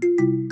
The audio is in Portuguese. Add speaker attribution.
Speaker 1: Música